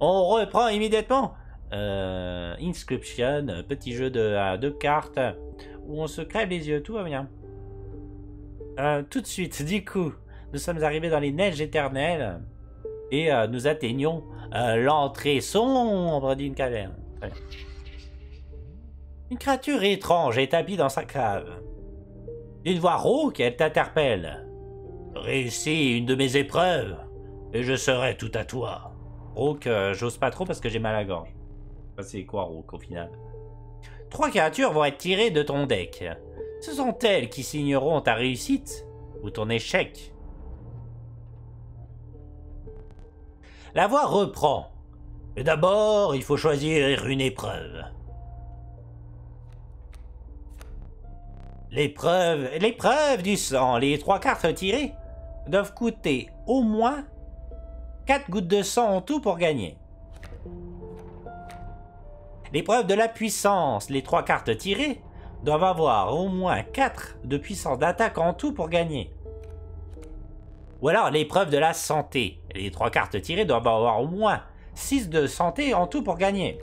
On reprend immédiatement. Euh, inscription, petit jeu de, de cartes où on se crève les yeux, tout va bien. Euh, tout de suite, du coup, nous sommes arrivés dans les neiges éternelles et euh, nous atteignons euh, l'entrée sombre d'une caverne. Une créature étrange est tapie dans sa cave. Une voix rauque, elle t'interpelle. Réussis une de mes épreuves et je serai tout à toi. Rauque, euh, j'ose pas trop parce que j'ai mal à gorge. C'est quoi Rauque au final? Trois créatures vont être tirées de ton deck. Ce sont elles qui signeront ta réussite ou ton échec. La voix reprend. Mais d'abord, il faut choisir une épreuve. L'épreuve, l'épreuve du sang, les trois cartes tirées doivent coûter au moins 4 gouttes de sang en tout pour gagner. L'épreuve de la puissance, les trois cartes tirées doivent avoir au moins 4 de puissance d'attaque en tout pour gagner. Ou alors l'épreuve de la santé, les trois cartes tirées doivent avoir au moins 6 de santé en tout pour gagner.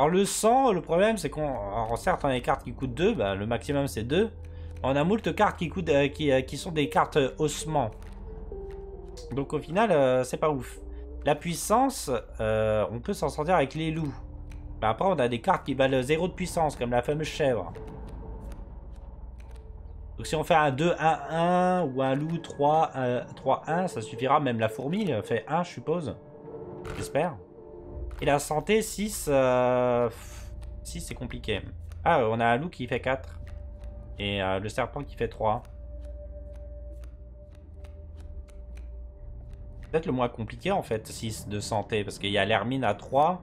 Alors le sang, le problème c'est qu'on... certes on a des cartes qui coûtent 2, bah, le maximum c'est 2. On a moult cartes qui, coûtent, euh, qui, euh, sont des cartes euh, ossements. Donc au final euh, c'est pas ouf. La puissance, euh, on peut s'en sortir avec les loups. Mais après on a des cartes qui valent 0 de puissance comme la fameuse chèvre. Donc si on fait un 2-1-1 ou un loup 3-1, ça suffira. Même la fourmi euh, fait 1 je suppose. J'espère. Et la santé, 6. Euh... 6, c'est compliqué. Ah, on a un loup qui fait 4. Et euh, le serpent qui fait 3. Peut-être le moins compliqué en fait, 6 de santé. Parce qu'il y a l'hermine à 3.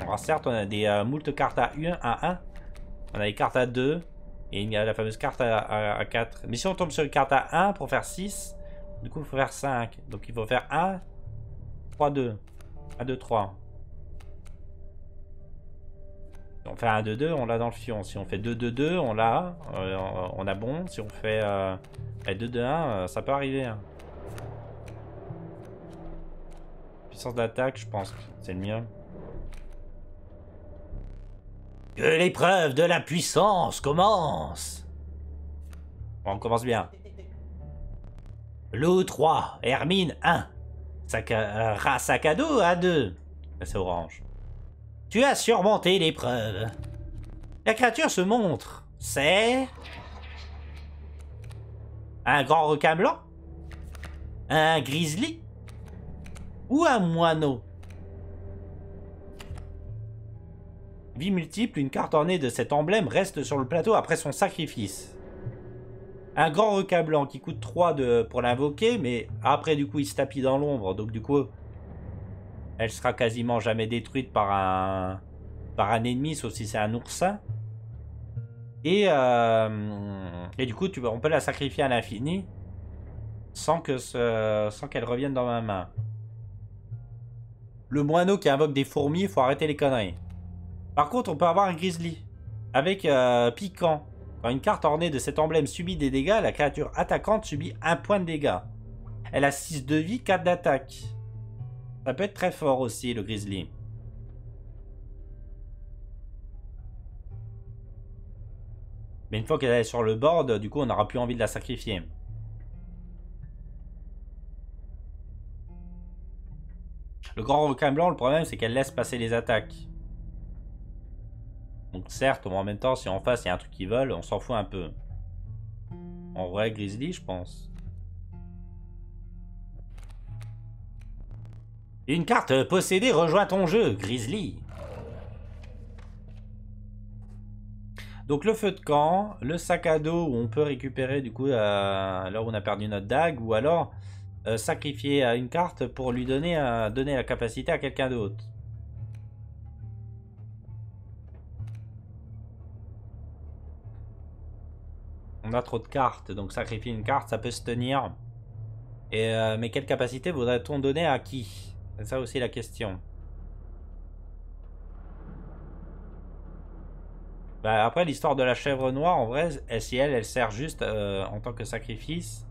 Alors certes, on a des euh, moult cartes à 1, à 1. On a des cartes à 2. Et il y a la fameuse carte à, à- à 4. Mais si on tombe sur une carte à 1 pour faire 6, du coup il faut faire 5. Donc il faut faire 1, 3, 2. 1, 2, 3. Fait un 2-2, on l'a dans le fion. Si on fait 2-2-2, on l'a. euh, on a bon. Si on fait euh, 2-2-1, euh, ça peut arriver. hein. Puissance d'attaque, je pense que c'est le mieux. Que l'épreuve de la puissance commence Bon, on commence bien. Loup 3, Hermine 1. Sac à, euh, dos à 2. C'est orange. Tu as surmonté l'épreuve. La créature se montre. C'est... Un grand requin blanc Un grizzly Ou un moineau Vie multiple, une carte ornée de cet emblème reste sur le plateau après son sacrifice. Un grand requin blanc qui coûte 3 de, pour l'invoquer, mais après du coup il se tapit dans l'ombre, donc du coup elle sera quasiment jamais détruite par un, ennemi, sauf si c'est un oursin. Et, euh, et du coup, tu, on peut la sacrifier à l'infini sans que ce- sans qu'elle revienne dans ma main. Le moineau qui invoque des fourmis, il faut arrêter les conneries. Par contre, on peut avoir un grizzly avec euh, piquant. Quand une carte ornée de cet emblème subit des dégâts, la créature attaquante subit un point de dégâts. Elle a 6 de vie, 4 d'attaque. Ça peut être très fort aussi, le grizzly. Mais une fois qu'elle est sur le board, du coup, on n'aura plus envie de la sacrifier. Le grand requin blanc, le problème, c'est qu'elle laisse passer les attaques. Donc certes, en même temps, si en face, il y a un truc qui vole, on s'en fout un peu. En vrai, Grizzly, je pense. Une carte possédée rejoint ton jeu, Grizzly. Donc le feu de camp, le sac à dos où on peut récupérer du coup euh, là où on a perdu notre dague, ou alors euh, sacrifier euh, une carte pour lui donner, donner la capacité à quelqu'un d'autre. On a trop de cartes, donc sacrifier une carte, ça peut se tenir. Et, euh, mais quelle capacité voudrait-on donner à qui? C'est ça aussi la question. Bah, après, l'histoire de la chèvre noire, en vrai, si elle, elle sert juste euh, en tant que sacrifice,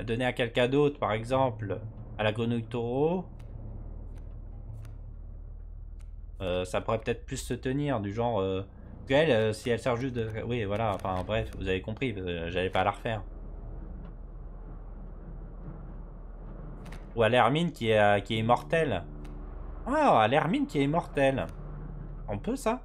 à donner à quelqu'un d'autre, par exemple, à la grenouille taureau, euh, ça pourrait peut-être plus se tenir, du genre... Euh, euh, si elle sert juste de... Oui, voilà, enfin, bref, vous avez compris, j'allais pas la refaire. Ou à l'Hermine qui est, euh, qui est immortelle. Ah, à l'Hermine qui est immortelle. On peut, ça?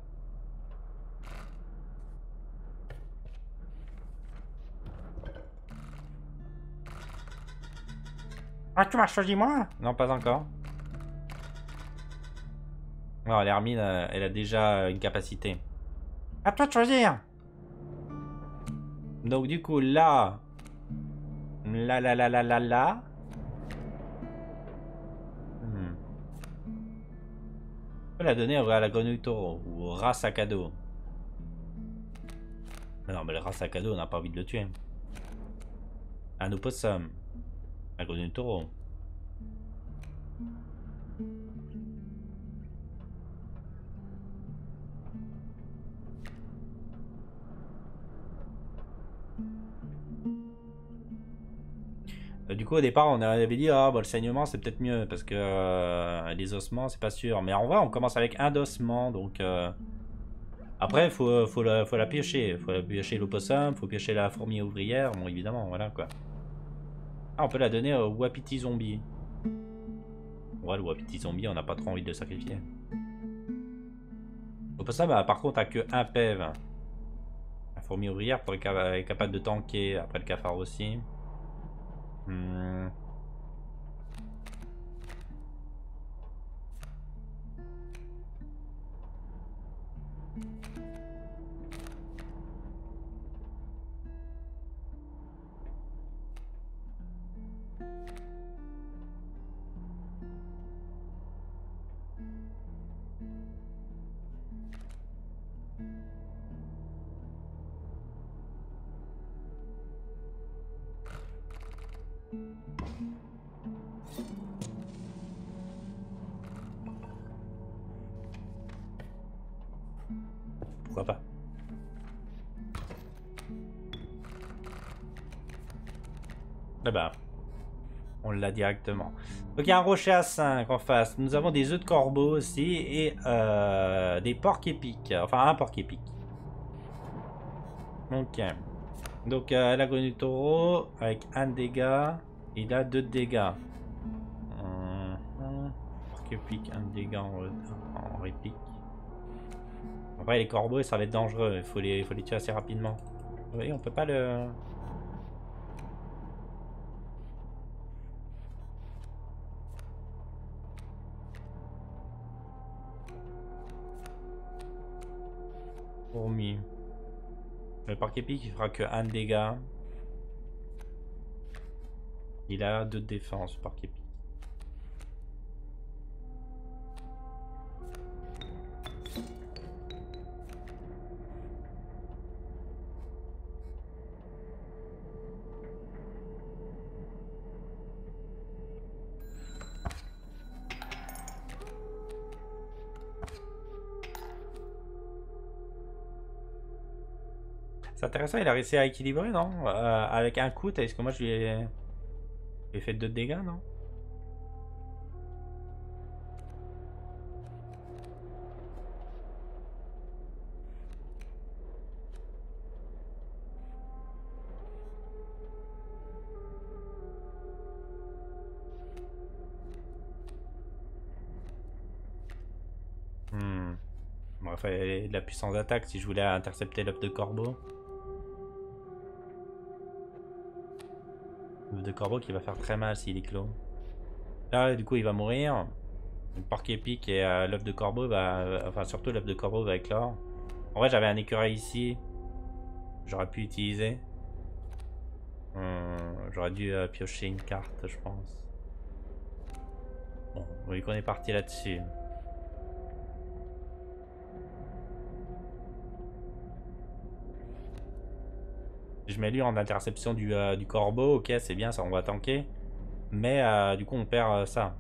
Ah, tu m'as choisi moi? Non, pas encore. Non, l'Hermine, euh, elle a déjà une capacité. À toi de choisir Donc du coup, là... Là, là, là, là, là, là... peut la donner à la grenouille taureau ou au rat sac à dos. Non, mais le rat sac à dos, on n'a pas envie de le tuer. Un opossum. La grenouille taureau. Du coup, au départ, on avait dit, ah, bon, le saignement, c'est peut-être mieux, parce que euh, les ossements, c'est pas sûr. Mais en vrai, on commence avec un d'ossement, donc... euh, Après, il faut, la, piocher. faut la piocher l'opossum, faut piocher la fourmi ouvrière, bon, évidemment, voilà, quoi. Ah, on peut la donner au Wapiti Zombie. Ouais, le Wapiti Zombie, on n'a pas trop envie de le sacrifier. L'opossum, bah, par contre, a que un PEV. La fourmi ouvrière pour être capable de tanker, après le cafard aussi. Hmm. Directement. Donc il y a un rocher à 5 en face. Nous avons des œufs de corbeau aussi et euh, des porcs épiques. Enfin, un porc épique. Ok. Donc euh, la grenouille taureau avec un dégât. Il a deux dégâts. Mhm. Porc épique, un dégât en, en réplique. Après les corbeaux ça va être dangereux. Il faut les, faut les tuer assez rapidement. Oui, on peut pas le... Le parc épique, il fera que un dégât. Il a deux de défense, parc. Intéressant, il a réussi à équilibrer, non? Euh, Avec un coup, est-ce que moi je lui ai, fait deux dégâts, non? Hmm. Bon, il fallait de la puissance d'attaque si je voulais intercepter l'œuf de corbeau. Corbeau qui va faire très mal s'il est clos. Là, du coup, il va mourir. Le porc épique et euh, l'œuf de corbeau va. enfin, surtout l'œuf de corbeau va éclore. En vrai, j'avais un écureuil ici. J'aurais pu utiliser. Hum, J'aurais dû euh, piocher une carte, je pense. Bon, vu qu'on est parti là-dessus. Je mets lui en interception du, euh, du corbeau, ok, c'est bien, ça on va tanker. Mais euh, du coup, on perd euh, ça.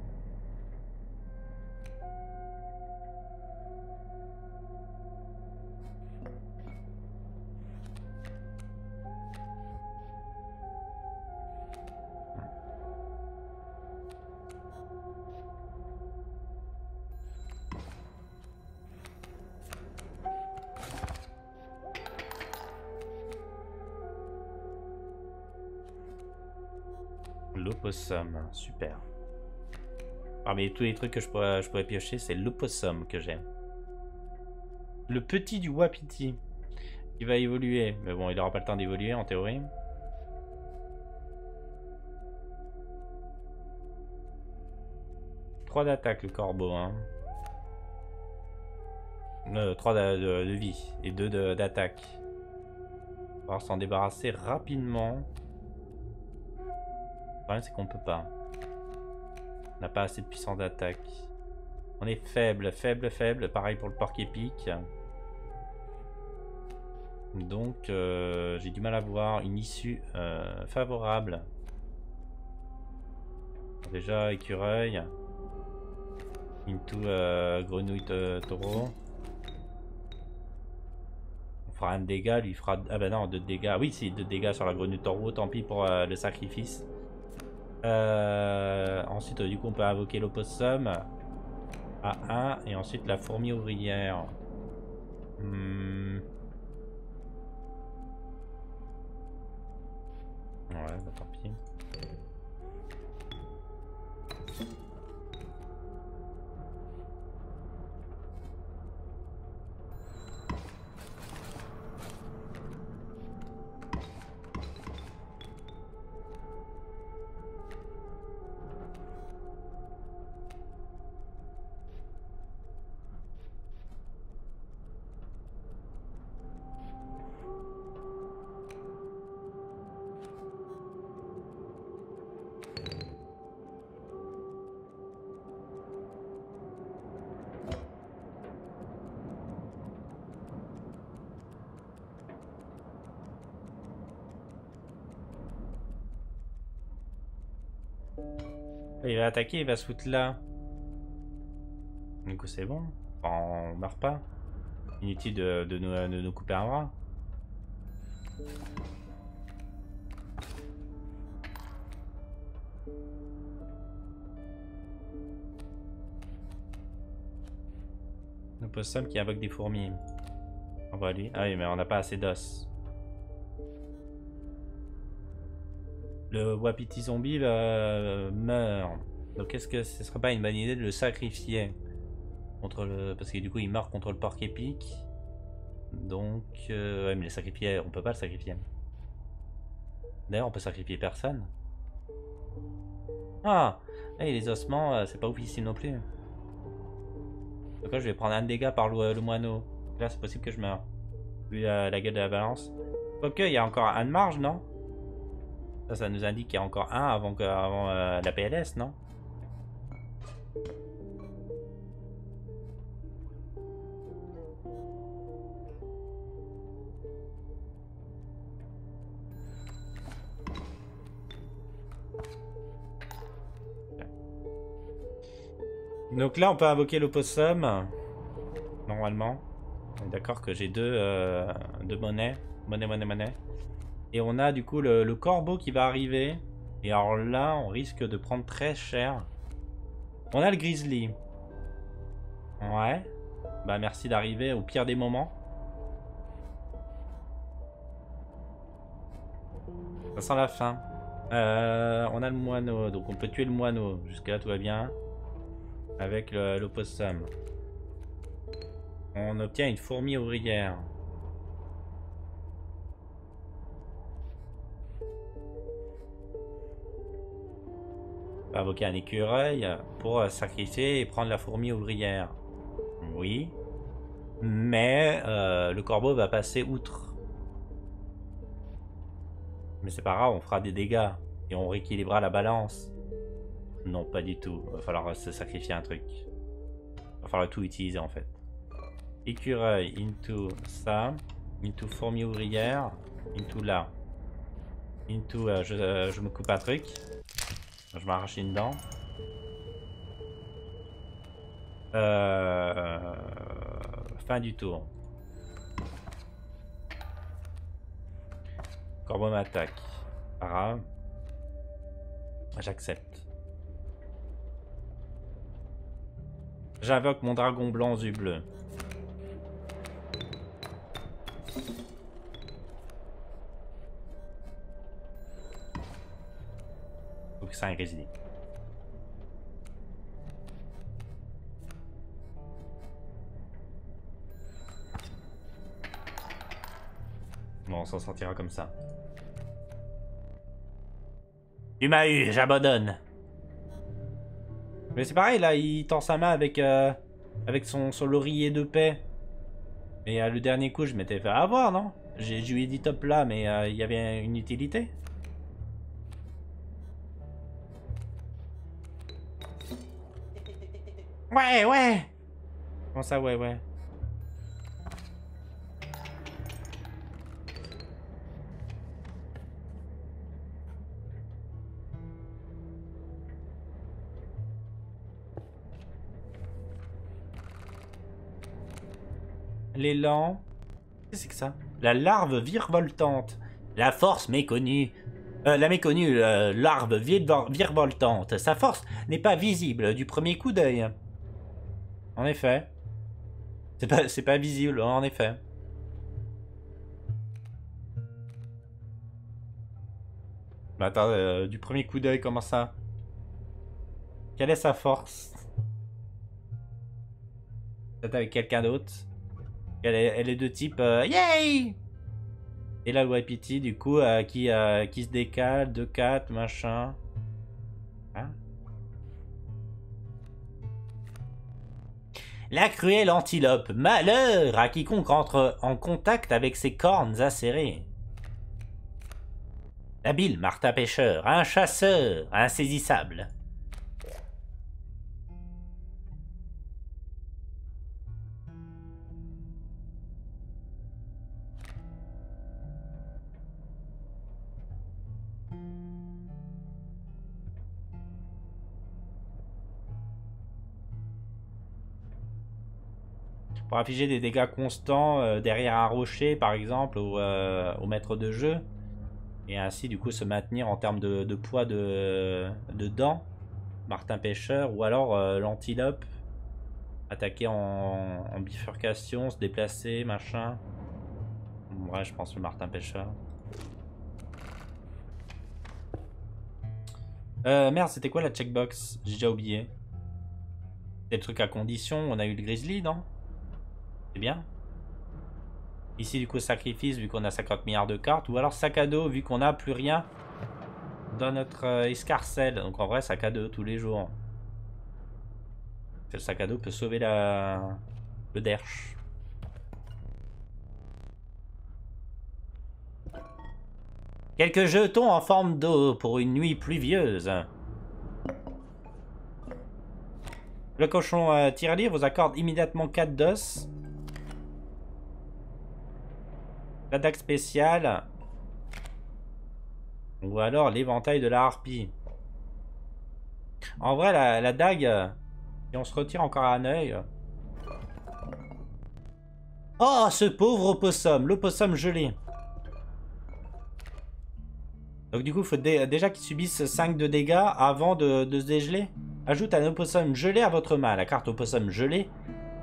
L'opossum, super. Parmi tous les trucs que je pourrais, piocher, c'est l'opossum que j'aime. Le petit du Wapiti. Il va évoluer. Mais bon, il n'aura pas le temps d'évoluer en théorie. Trois d'attaque le corbeau. Hein. 3 euh, de, vie et 2 d'attaque. On va s'en débarrasser rapidement. Problème c'est qu'on peut pas. On n'a pas assez de puissance d'attaque. On est faible, faible, faible. Pareil pour le porc épique. Donc euh, j'ai du mal à voir une issue euh, favorable. Déjà écureuil. Into grenouille taureau fera un dégât, lui fera... Ah ben non, deux dégâts. Oui, si, deux dégâts sur la grenouille taureau, tant pis pour euh, le sacrifice. Euh, ensuite, du coup, on peut invoquer l'opossum à 1 et ensuite la fourmi ouvrière. Hmm. Ouais, bah. Attaquer, il va se foutre là. Du coup, c'est bon. on meurt pas. Inutile de, nous, de nous couper un bras. L'opossum qui invoque des fourmis. On va lui. Ah oui, mais on n'a pas assez d'os. le Wapiti zombie euh, meurt. Donc est-ce que ce serait pas une bonne idée de le sacrifier contre le parce que du coup il meurt contre le porc épique. Donc euh, ouais, mais le sacrifier, on peut pas le sacrifier. D'ailleurs, on peut sacrifier personne. Ah, et les ossements, euh, c'est pas officiel non plus. Donc là, je vais prendre un dégât par le, moineau. là, c'est possible que je meure. Vu la, la gueule de la balance. Ok, il y a encore un de marge, non? Ça, ça nous indique qu'il y a encore un avant, que, avant euh, la PLS, non? Donc là, on peut invoquer l'opossum. Normalement. D'accord que j'ai deux, euh, deux monnaies. Monnaie, monnaie, monnaie. Et on a du coup le, corbeau qui va arriver. Et alors là, on risque de prendre très cher. On a le grizzly. Ouais. Bah merci d'arriver au pire des moments. Ça sent la fin. Euh, on a le moineau, donc on peut tuer le moineau. Jusqu'à là, tout va bien. Avec l'opossum. On obtient une fourmi ouvrière. Invoquer un écureuil pour euh, sacrifier et prendre la fourmi ouvrière. Oui. Mais euh, le corbeau va passer outre. Mais c'est pas grave, on fera des dégâts. Et on rééquilibrera la balance. Non, pas du tout. Va falloir se sacrifier un truc. Va falloir tout utiliser en fait. Écureuil, into ça. Into fourmi ouvrière. Into là. Into, euh, je me coupe un truc. Je m'arrache une dent. Euh... Fin du tour. Corbeau m'attaque. Pas J'accepte. J'invoque mon dragon blanc yeux bleu. Un grizzly. Bon, on s'en sortira comme ça. Tu m'as eu, j'abandonne. Mais c'est pareil, là, il tend sa main avec, euh, avec son, son laurier de paix. Mais euh, le dernier coup, je m'étais fait avoir, non? Je lui ai dit top là, mais euh, il y avait une utilité. Ouais, ouais Comment ça, ouais, ouais? L'élan... Qu'est-ce que c'est que ça? La larve virevoltante. La force méconnue. Euh, la méconnue euh, larve virevoltante. Sa force n'est pas visible du premier coup d'œil. En effet. C'est pas, pas visible, en effet. Mais attends, euh, du premier coup d'œil, comment ça? Quelle est sa force? Peut-être avec quelqu'un d'autre elle est, de type euh, Yay Et le YPT, du coup, euh, qui, qui se décale, 2-4, machin. La cruelle antilope, malheur à quiconque entre en contact avec ses cornes acérées. L'habile Martin Pêcheur, un chasseur insaisissable. Afficher des dégâts constants euh, derrière un rocher par exemple euh, au, maître de jeu et ainsi du coup se maintenir en termes de, poids de, dents Martin Pêcheur ou alors euh, l'antilope attaquer en, bifurcation se déplacer machin. Ouais je pense le Martin Pêcheur. Merde c'était quoi la checkbox? J'ai déjà oublié. Des trucs à condition on a eu le grizzly non? C'est bien. Ici, du coup, sacrifice, vu qu'on a 50 milliards de cartes. Ou alors sac à dos, vu qu'on n'a plus rien dans notre euh, escarcelle. Donc en vrai, sac à dos tous les jours. Le sac à dos peut sauver la... le derche. Quelques jetons en forme d'eau pour une nuit pluvieuse. Le cochon euh, tirelire vous accorde immédiatement 4 d'os. La dague spéciale. Ou alors l'éventail de la harpie. En vrai, la, dague, si on se retire encore un œil. Oh, ce pauvre opossum, l'opossum gelé. Donc du coup, il faut déjà qu'il subisse 5 de dégâts avant de, se dégeler. Ajoute un opossum gelé à votre main. La carte opossum gelé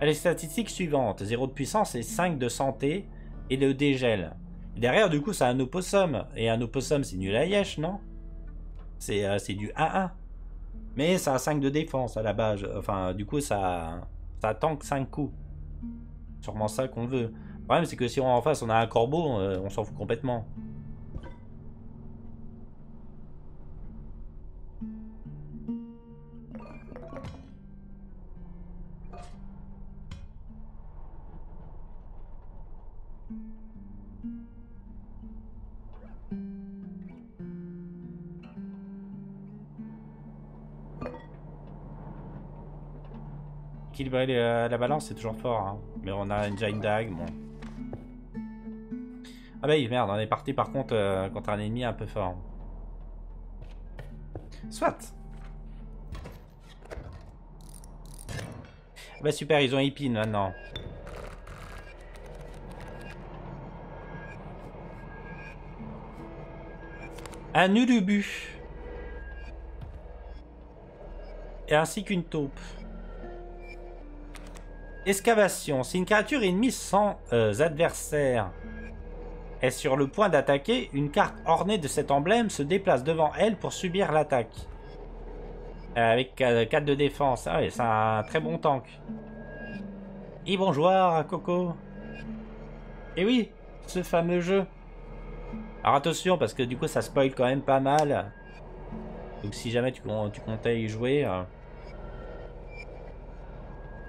a les statistiques suivantes. 0 de puissance et 5 de santé et le dégel. derrière, du coup, c'est un opossum. Et un opossum, c'est nul à yesh, non? C'est euh, du 1-1. Mais ça a 5 de défense à la base. Enfin, du coup, ça, ça tank 5 coups. Sûrement ça qu'on veut. Le problème, c'est que si on en face, on a un corbeau, euh, on s'en fout complètement. Équilibrer euh, la balance, c'est toujours fort. Hein. Mais on a déjà une dague, bon. Ah bah merde, on est parti par contre euh, contre un ennemi un peu fort. Soit. Bah super, ils ont épine maintenant. Un ulubu. Et ainsi qu'une taupe. Excavation. Si une créature ennemie sans euh, adversaire est sur le point d'attaquer, une carte ornée de cet emblème se déplace devant elle pour subir l'attaque. Euh, avec 4 de défense. Ah ouais, c'est un très bon tank. Et bonjour, Coco. Et oui, ce fameux jeu. Alors attention, parce que du coup, ça spoil quand même pas mal. Donc si jamais tu, comptais y jouer... Euh,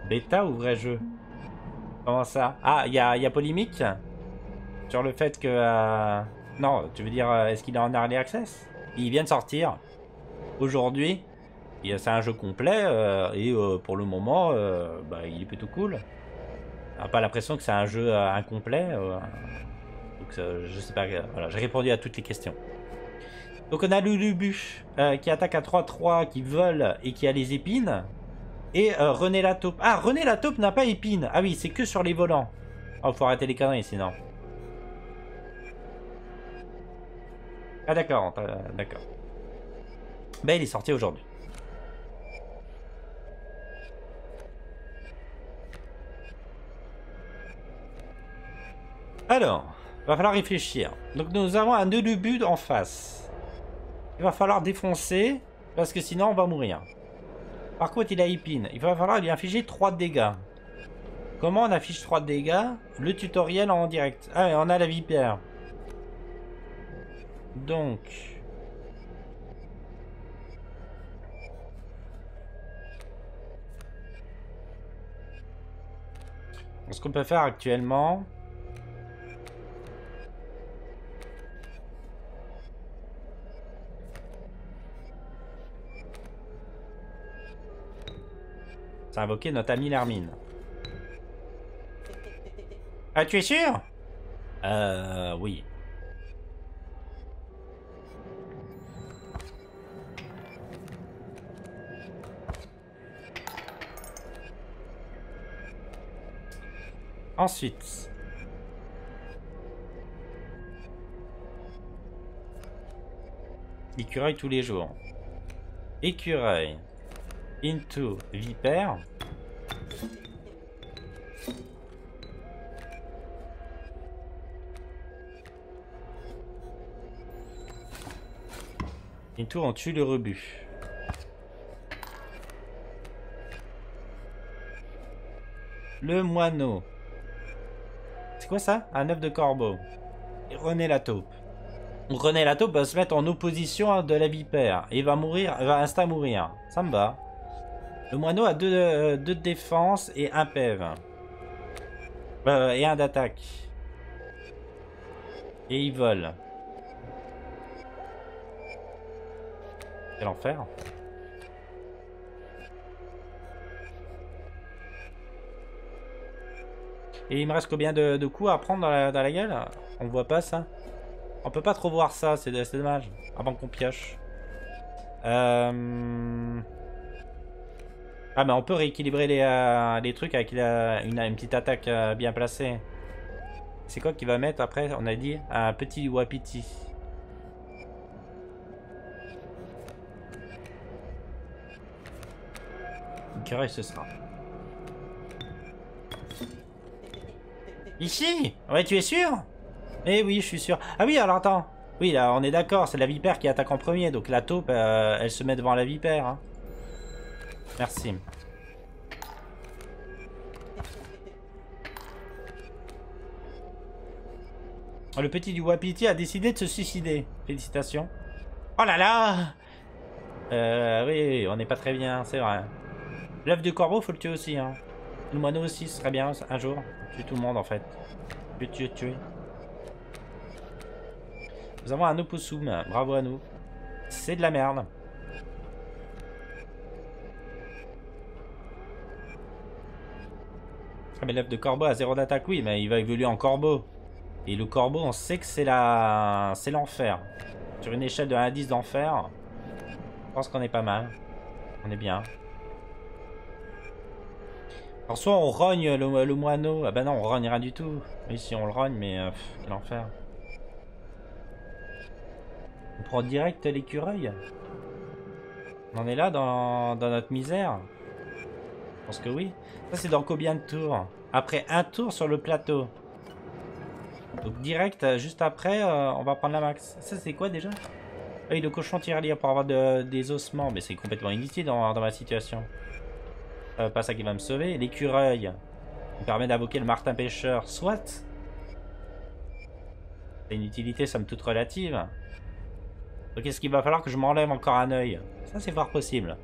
bêta ou vrai jeu Comment ça? Ah, il y a, y a polémique Sur le fait que... Euh, non, tu veux dire, euh, est-ce qu'il est en early access? Il vient de sortir. Aujourd'hui. C'est un jeu complet. et pour le moment, bah, il est plutôt cool. On pas l'impression que c'est un jeu incomplet. donc je sais pas. Voilà, j'ai répondu à toutes les questions. Donc on a Lulubu euh, qui attaque à 3-3, qui vole et qui a les épines. Et euh, René la taupe. Ah, René la taupe n'a pas épines. Ah oui, c'est que sur les volants. Oh, faut arrêter les conneries sinon. Ah d'accord, d'accord. Ben il est sorti aujourd'hui. Alors, va falloir réfléchir. Donc nous avons un Lulubu en face. Il va falloir défoncer, parce que sinon on va mourir. Par contre, il a épine. Il va falloir lui infliger 3 dégâts. Comment on affiche 3 dégâts? Le tutoriel en direct. Ah, on a la vipère. Donc... Ce qu'on peut faire actuellement, invoquer notre ami Lermine. Ah, tu es sûr? Euh, oui. Ensuite. Écureuil tous les jours. Écureuil into vipère. Into on tue le rebut. Le moineau. C'est quoi ça? Un œuf de corbeau. René la taupe. René la taupe va se mettre en opposition de la vipère. Et va mourir, va insta mourir. Ça me va. Le moineau a deux, euh, de défense et un PEV. Euh, et un d'attaque. Et il vole. Quel enfer. Et il me reste combien de, coups à prendre dans la, dans la, gueule? On voit pas ça On peut pas trop voir ça, c'est dommage. Avant qu'on pioche. Euh... Ah mais on peut rééquilibrer les, euh, trucs avec une, petite attaque euh, bien placée. C'est quoi qu'il va mettre après On a dit un petit wapiti. Quel ce sera? Ici? Ouais, tu es sûr? Eh oui, je suis sûr. Ah oui, alors attends. Oui, là, on est d'accord, c'est la vipère qui attaque en premier, donc la taupe, euh, elle se met devant la vipère. Hein. Merci. Le petit du Wapiti a décidé de se suicider. Félicitations. Oh là là Euh, oui, on n'est pas très bien, c'est vrai. L'œuf de corbeau, faut le tuer aussi. Hein. Le moineau aussi, ce serait bien un jour. Tuer tout le monde en fait. Tuer, tuer, tuer. Nous avons un opossum. Bravo à nous. C'est de la merde. Mais l'œuf de corbeau a zéro d'attaque, oui, mais il va évoluer en corbeau. Et le corbeau, on sait que c'est la... c'est l'enfer. Sur une échelle de 1 à 10 d'enfer, je pense qu'on est pas mal. On est bien. Alors soit on rogne le, moineau. Ah bah non, on rogne rien du tout. Oui, si on le rogne, mais euh, quel enfer. On prend direct l'écureuil. On en est là dans notre misère. Je pense que oui. Ça, c'est dans combien de tours Après un tour sur le plateau. Donc direct, euh, juste après, euh, on va prendre la max. Ça, c'est quoi déjà Œil de cochon tirelire pour avoir de- des ossements. Mais c'est complètement inutile dans, dans ma situation. Euh, pas ça qui va me sauver. L'écureuil. Me permet d'invoquer le martin pêcheur. Soit. C'est une utilité somme toute relative. Donc est-ce qu'il va falloir que je m'enlève encore un œil? Ça c'est fort possible.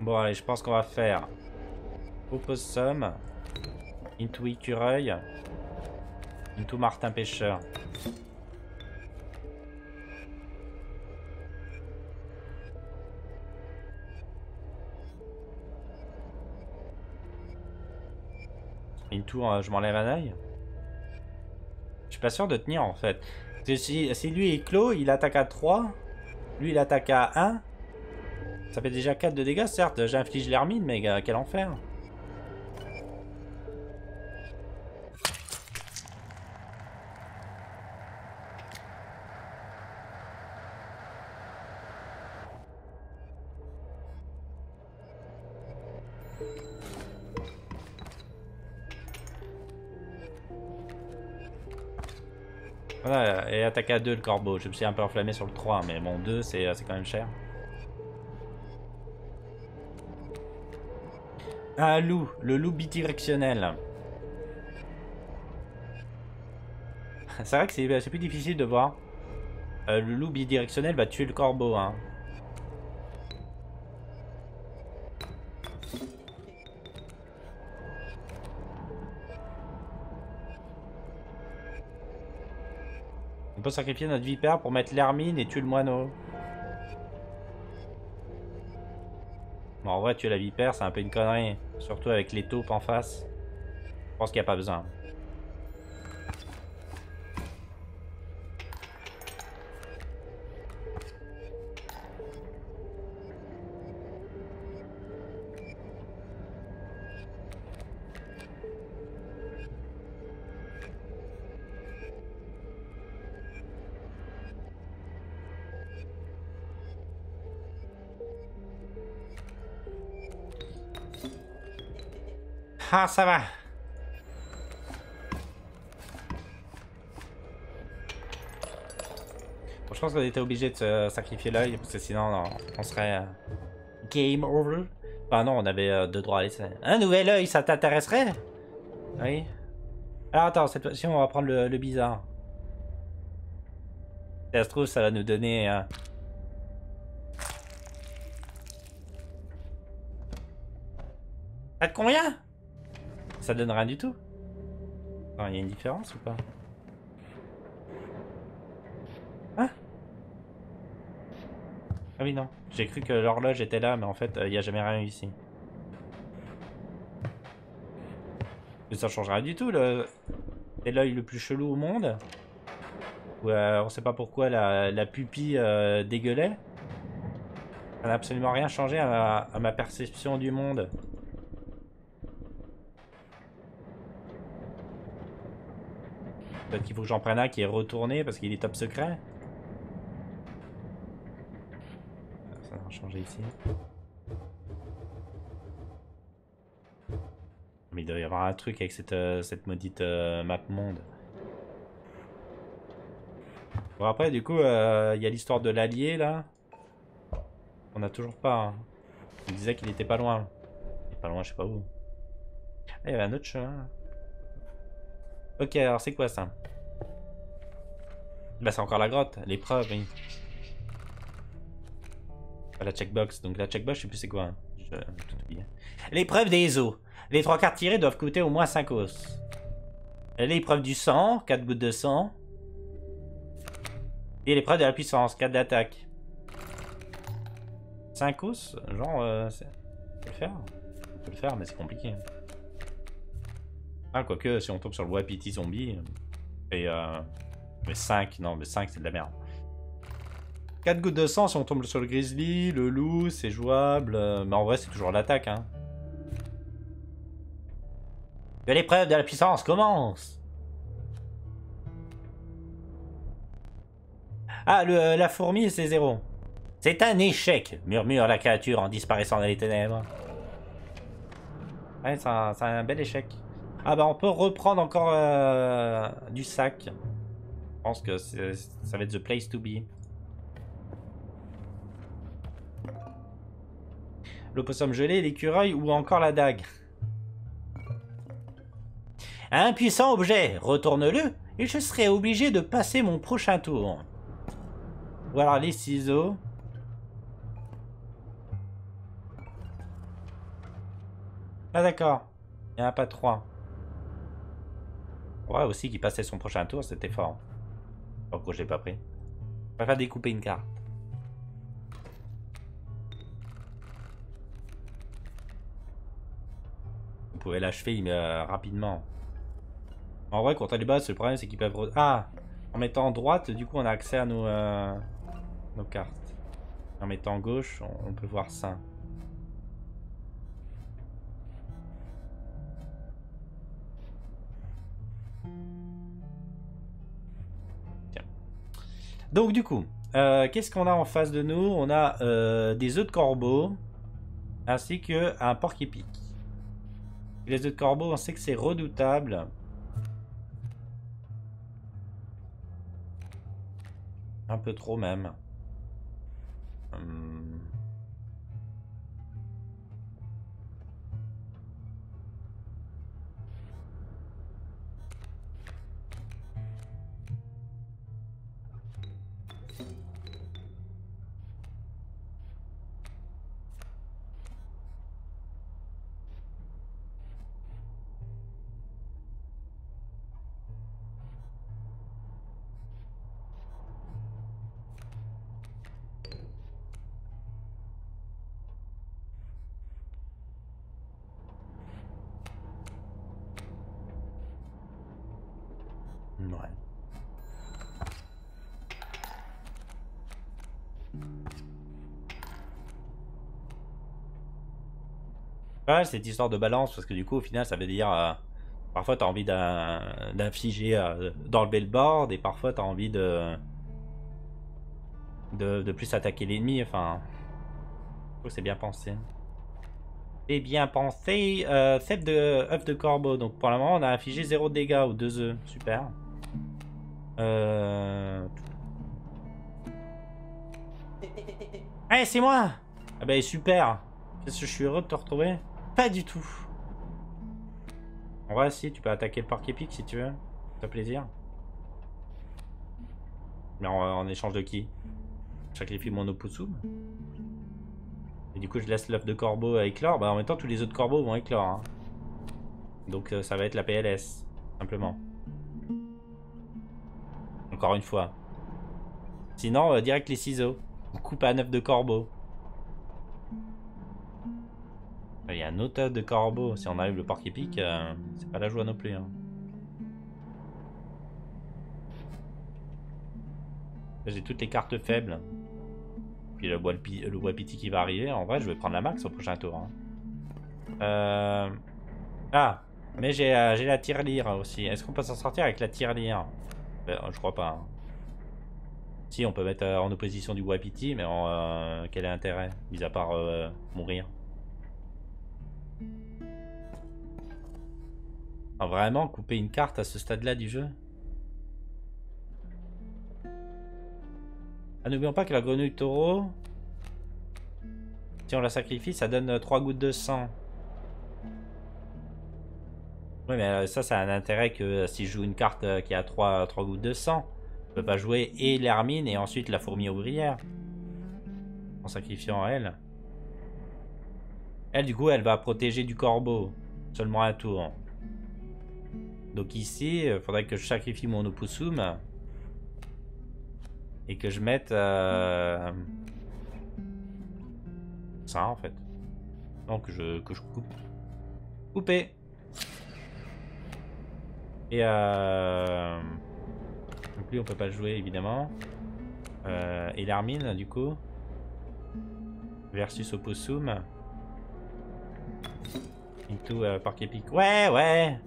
Bon allez, je pense qu'on va faire opossum, into écureuil, into martin pêcheur. Into, euh, je m'enlève un œil. Je suis pas sûr de tenir en fait. Si, si lui est clos, il attaque à 3. Lui il attaque à 1. Ça fait déjà 4 de dégâts, certes. J'inflige l'hermine, mais euh, quel enfer. Voilà, et attaque à 2 le corbeau. Je me suis un peu enflammé sur le 3, mais bon, 2 c'est euh, c'est quand même cher. Un loup, le loup bidirectionnel. C'est vrai que c'est c'est plus difficile de voir. Euh, le loup bidirectionnel va tuer le corbeau. Hein. On peut sacrifier notre vipère pour mettre l'hermine et tuer le moineau. En vrai, tuer la vipère, c'est un peu une connerie. Surtout avec les taupes en face. Je pense qu'il n'y a pas besoin. Ah, ça va. Bon, je pense qu'on était obligé de sacrifier l'œil, parce que sinon, on, serait... euh, game over. Bah non, on avait euh, deux droits à laisser. Un nouvel œil, ça t'intéresserait? Oui. Alors attends, cette fois-ci, on va prendre le, le bizarre. Si ça se trouve, ça va nous donner... euh, Ça te convient? Ça donne rien du tout. Il y a une différence ou pas Hein Ah oui, non. J'ai cru que l'horloge était là, mais en fait, il n'y a jamais rien ici. Mais ça change rien du tout, le... C'est l'œil le plus chelou au monde. Ou euh, on sait pas pourquoi la, pupille euh, dégueulait. Ça n'a absolument rien changé à ma perception du monde. Peut-être qu'il faut que j'en prenne un qui est retourné parce qu'il est top secret. Ça va changer ici. Mais il doit y avoir un truc avec cette, euh, cette maudite euh, map monde. Bon après du coup euh, il y a l'histoire de l'allié là. On a toujours pas. hein. Il disait qu'il était pas loin. Il est pas loin je sais pas où. Ah, il y avait un autre chemin. Ok, alors c'est quoi ça? Bah c'est encore la grotte, l'épreuve, oui. Ah, La checkbox, donc la checkbox je sais plus c'est quoi. hein. L'épreuve des os. Les trois cartes tirées doivent coûter au moins 5 os. L'épreuve du sang, 4 gouttes de sang. Et l'épreuve de la puissance, 4 d'attaque. 5 os Genre, euh, on peut le faire On peut le faire, mais c'est compliqué. Ah, quoique, si on tombe sur le Wapiti zombie. Et euh. Mais 5, non, mais 5 c'est de la merde. 4 gouttes de sang si on tombe sur le grizzly, le loup, c'est jouable. euh, Mais en vrai, c'est toujours l'attaque, hein. Que l'épreuve de la puissance commence Ah, le- la fourmi, c'est zéro. C'est un échec, murmure la créature en disparaissant dans les ténèbres. Ouais, c'est un bel échec. Ah bah on peut reprendre encore euh, du sac. Je pense que ça va être the place to be. L'opossum gelé, l'écureuil ou encore la dague. Un puissant objet, retourne-le et je serai obligé de passer mon prochain tour. Ou alors les ciseaux. Ah d'accord, il n'y en a pas trois. Ouais aussi qui passait son prochain tour, c'était fort. Pourquoi je pas pris Je préfère découper une carte. Vous pouvez l'achever euh, rapidement. En vrai, contre les boss, le problème c'est qu'ils peuvent... Ah En mettant droite, du coup on a accès à nos, euh, cartes. En mettant gauche, on peut voir ça. Donc du coup, euh, qu'est-ce qu'on a en face de nous? On a euh, des œufs de corbeau, ainsi que un porc-épic. Les œufs de corbeau, on sait que c'est redoutable. Un peu trop même. Hum. Ouais, cette histoire de balance, parce que du coup, au final, ça veut dire. euh, parfois, tu as envie d'infliger, euh, d'enlever le board, et parfois, tu as envie de, de. plus attaquer l'ennemi. Enfin. C'est bien pensé. C'est bien pensé. Euh, cèpe de œuf de corbeau. Donc, pour le moment, on a infligé 0 dégâts aux deux œufs. Super. Euh. Ouais, c'est moi Ah bah super Qu'est-ce que je suis heureux de te retrouver Pas du tout En vrai, si, tu peux attaquer le parc épique si tu veux. Ça fait plaisir. Mais en, échange de qui? Je sacrifie mon Opusum. Et du coup, je laisse l'œuf de corbeau à éclore. Bah en même temps, tous les œufs de corbeau vont éclore. hein. Donc euh, ça va être la PLS, simplement. Encore une fois. Sinon, euh, direct les ciseaux. Coupe un œuf de corbeau. Il y a un autre œuf de corbeau. Si on arrive le porc épique, euh, c'est pas la joie non plus. hein. J'ai toutes les cartes faibles. Puis le Wapiti le Wapiti qui va arriver. En vrai, je vais prendre la max au prochain tour. hein. Euh... Ah, mais j'ai euh, la tirelire aussi. Est-ce qu'on peut s'en sortir avec la tirelire? Ben, Je crois pas. hein. Si, on peut mettre euh, en opposition du Wapiti, mais euh, quel est l'intérêt Mis à part euh, mourir? Ah, vraiment, couper une carte à ce stade-là du jeu? Ah, n'oublions pas que la grenouille taureau, si on la sacrifie, ça donne 3 gouttes de sang. Oui, mais ça, ça a un intérêt que si je joue une carte qui a 3, 3 gouttes de sang, je peux pas jouer et l'hermine et ensuite la fourmi ouvrière. En sacrifiant elle. Elle, du coup, elle va protéger du corbeau. Seulement un tour. Donc ici, il faudrait que je sacrifie mon opusum. Et que je mette... euh, Ça, en fait. Donc je, que je coupe. Couper. Et euh... Donc lui, on peut pas le jouer, évidemment. Euh, et l'Armine, du coup. Versus Opossum. Into euh, Parc Épique. Ouais, ouais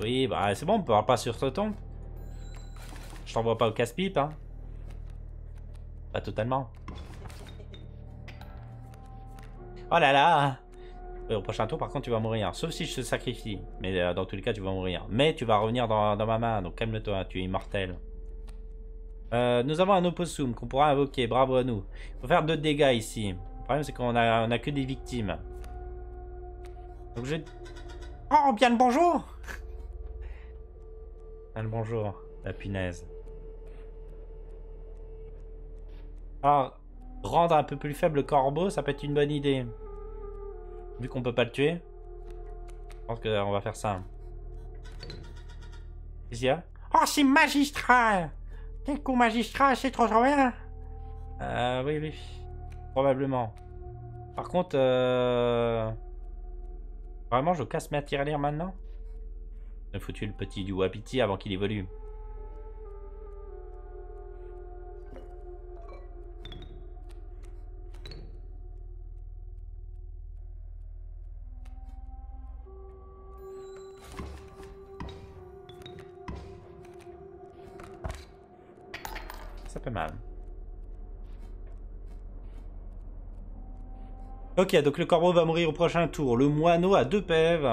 Oui, bah c'est bon, on peut pas sur ce ton. Je t'envoie pas au casse-pipe, hein. Pas totalement. Oh là là Ouais, Au prochain tour, par contre, tu vas mourir. Sauf si je te sacrifie. Mais euh, dans tous les cas, tu vas mourir. Mais tu vas revenir dans, dans ma main. Donc calme-toi, tu es immortel. Euh, nous avons un opossum qu'on pourra invoquer. Bravo à nous. Il faut faire deux dégâts ici. Le problème, c'est qu'on a, on a que des victimes. Donc je... Oh, bien le bonjour Bien le bonjour, la punaise. Alors, rendre un peu plus faible le corbeau, ça peut être une bonne idée. Vu qu'on peut pas le tuer. Je pense qu'on va faire ça. Qu'est-ce qu'il y a? Oh, c'est magistral Quel coup magistral, c'est trop bien? Euh, oui, oui. Probablement. Par contre, euh... Vraiment, je casse ma tirelire maintenant? Faut tuer le petit du Wapiti avant qu'il évolue? Mal. Ok, donc le corbeau va mourir au prochain tour. Le moineau a deux pèves.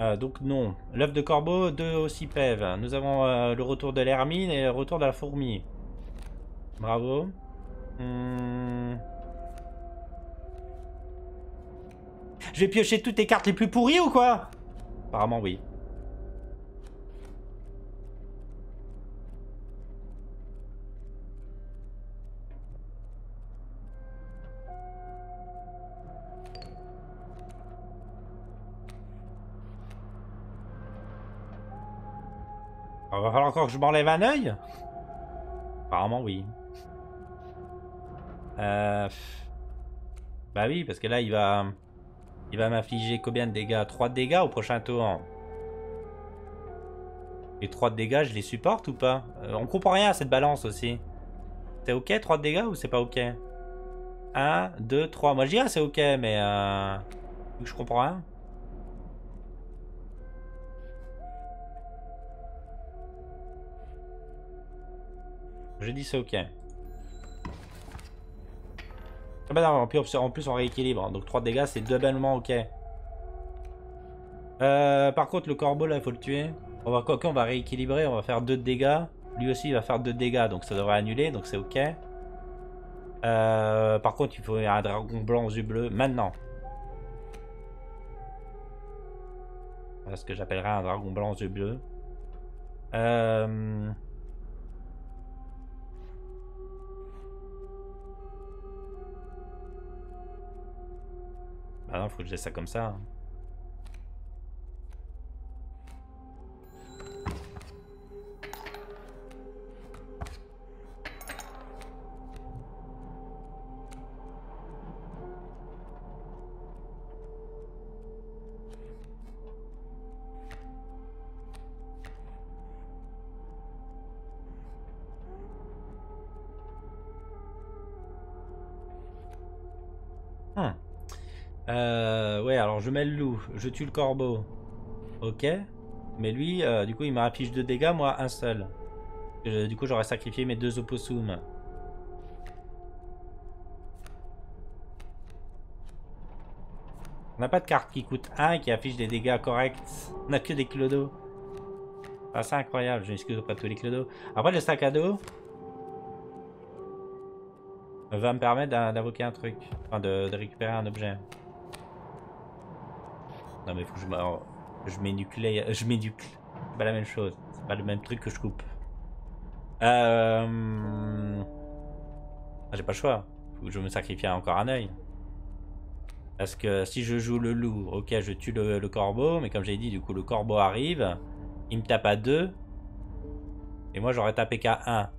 Euh, donc non. L'œuf de corbeau, deux aussi pèves. Nous avons euh, le retour de l'hermine et le retour de la fourmi. Bravo. Hmm. Je vais piocher toutes les cartes les plus pourries ou quoi? Apparemment oui. Encore que je m'enlève un œil? Apparemment, oui. Euh... Bah oui, parce que là, il va... Il va m'affliger combien de dégâts? 3 de dégâts au prochain tour. Les 3 de dégâts, je les supporte ou pas? Euh, On comprend rien à cette balance aussi. C'est ok 3 de dégâts ou c'est pas ok? 1, 2, 3. Moi je dirais c'est ok, mais... Euh... Je comprends rien. Je dis c'est ok. Ah bah non, en plus, en plus on rééquilibre. Donc 3 dégâts, c'est doublement ok. Euh, par contre, le corbeau là, il faut le tuer. On va, on va rééquilibrer. On va faire 2 dégâts. Lui aussi, il va faire 2 dégâts. Donc ça devrait annuler. Donc c'est ok. Euh, par contre, il faut un dragon blanc aux yeux bleus. Maintenant. Voilà ce que j'appellerais un dragon blanc aux yeux bleus. Euh... Ah non, faut que je ça comme ça. Hein. Je mets le loup, je tue le corbeau. Ok. Mais lui, euh, du coup, il m'affiche deux dégâts, moi un seul. du coup, j'aurais sacrifié mes deux opossums. On n'a pas de carte qui coûte 1 et qui affiche des dégâts corrects. On n'a que des clodos. Ah, c'est incroyable, je m'excuse de tous les clodos. Après, le sac à dos va me permettre d'invoquer un truc. Enfin, de récupérer un objet. Non mais faut que je je m'énucle. C'est pas la même chose. C'est pas le même truc que je coupe. Euh... J'ai pas le choix. Faut que je me sacrifie encore un œil. Parce que si je joue le loup, ok, je tue le, corbeau, mais comme j'ai dit, du coup, le corbeau arrive, il me tape à 2, et moi j'aurais tapé qu'à 1.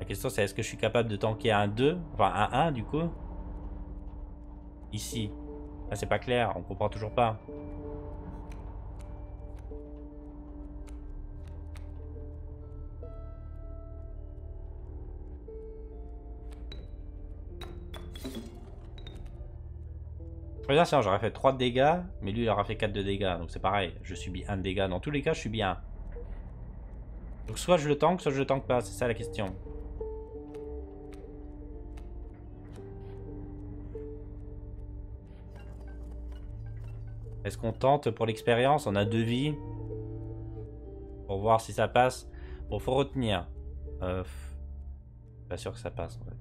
La question c'est est-ce que je suis capable de tanker un 2, enfin un 1 du coup Ici? Ah, c'est pas clair, on comprend toujours pas. Sûr, j'aurais fait 3 de dégâts, mais lui il aura fait 4 de dégâts, donc c'est pareil, je subis 1 de dégâts. Dans tous les cas, je suis bien. Donc soit je le tank, soit je le tank pas, c'est ça la question. Est-ce qu'on tente pour l'expérience On a deux vies. Pour voir si ça passe? Bon, faut retenir. Euh, pas sûr que ça passe en fait.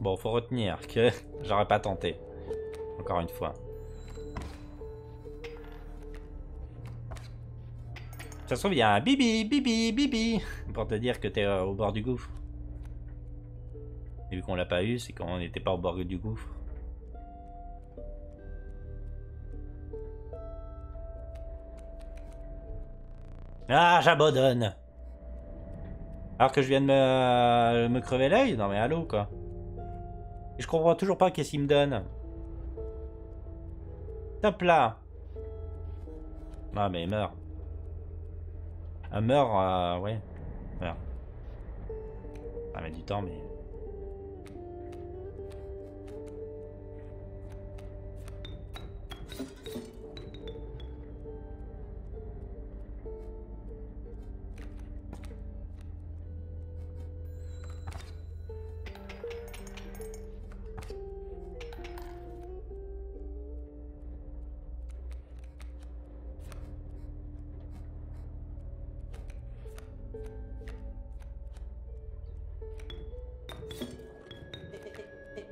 Bon, faut retenir que j'aurais pas tenté. Encore une fois. Ça se trouve, il un bibi, bibi, bibi, pour te dire que t'es euh, au bord du gouffre. Et vu qu'on l'a pas eu, c'est qu'on n'était pas au bord du gouffre. Ah, j'abandonne Alors que je viens de me, me crever l'œil Non mais allô, quoi. Je comprends toujours pas qu'est-ce qu'il me donne. Top là Ah mais meurt. Meurt, euh, ouais. Meurt. Ça met du temps mais...